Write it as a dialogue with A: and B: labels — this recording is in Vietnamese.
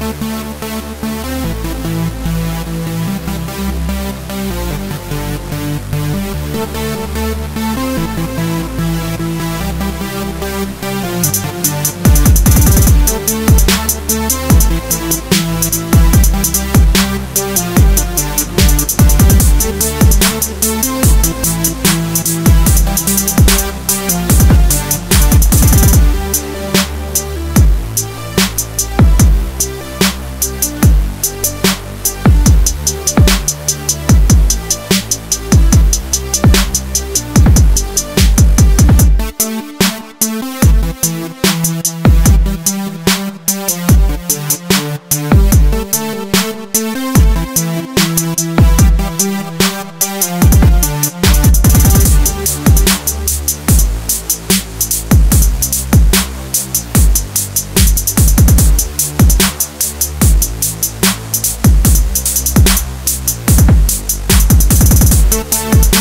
A: Thank you. ¡Gracias!